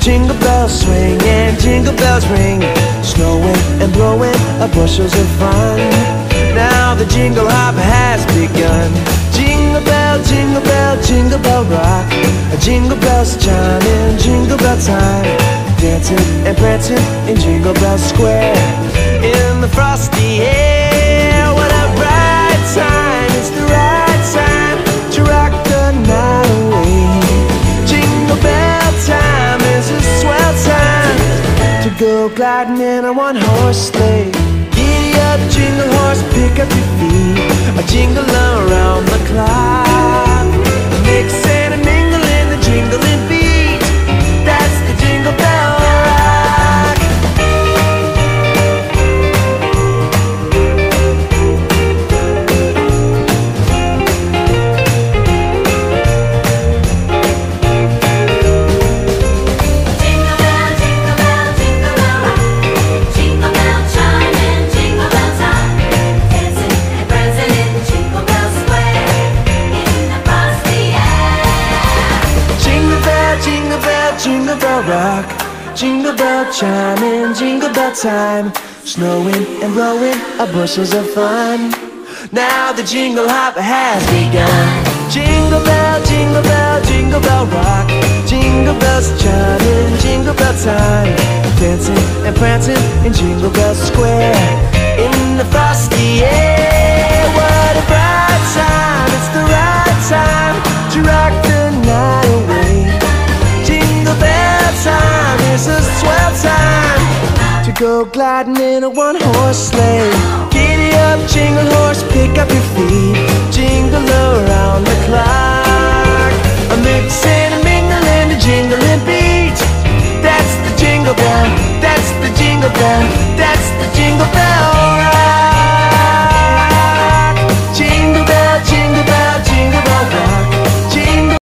jingle bells swing and jingle bells ring. Snowing and blowing are bushels of fun. Now the jingle hop has begun. Jingle bell, jingle bell, jingle bell rock. Jingle bells chiming, jingle bell time. Dancing and prancing in Jingle Bell Square. In the frosty air, go gliding in a one horse sleigh. Jingle bell, rock. Jingle bell chiming, jingle bell time. Snowing and blowing are bushels of fun. Now the jingle hop has begun. Jingle bell, jingle bell, jingle bell rock. Jingle bells chiming, jingle bell time. Dancing and prancing in Jingle Bell Square. In the frosty air, go gliding in a one horse sleigh. Giddy up,